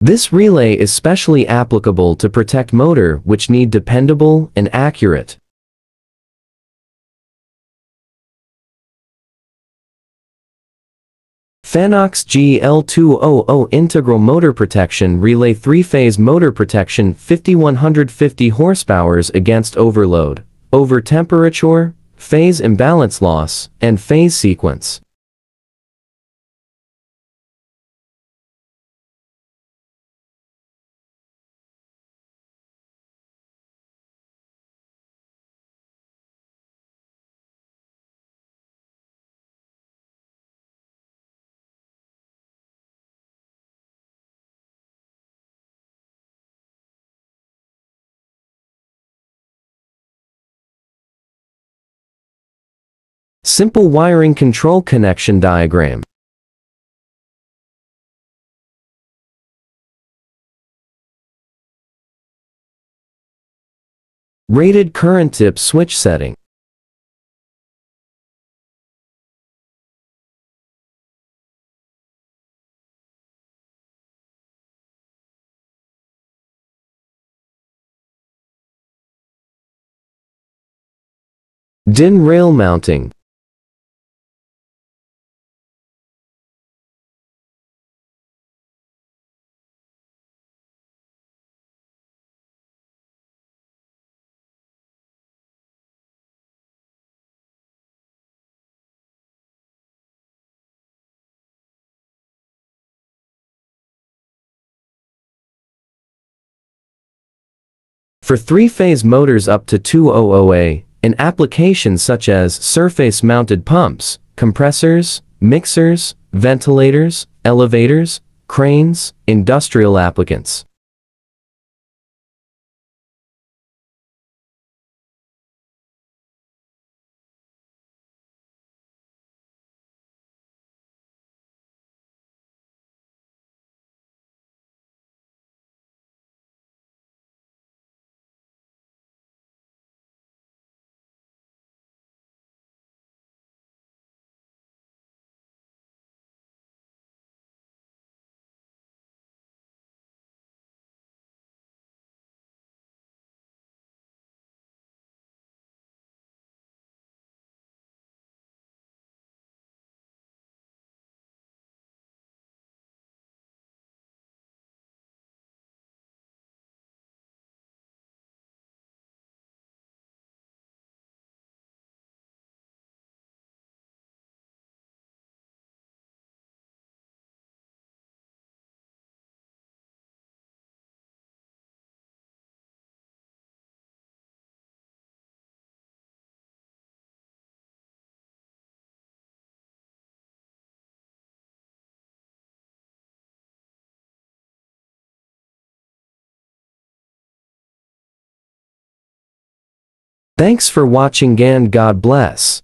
This relay is specially applicable to protect motor which need dependable and accurate Fanox GL200 Integral Motor Protection Relay 3-Phase Motor Protection 5150 horsepowers against overload, over temperature, phase imbalance loss, and phase sequence. Simple wiring control connection diagram. Rated current DIP switch setting. DIN rail mounting. For three-phase motors up to 200A, in applications such as surface-mounted pumps, compressors, mixers, ventilators, elevators, cranes, industrial applicants. Thanks for watching and God bless.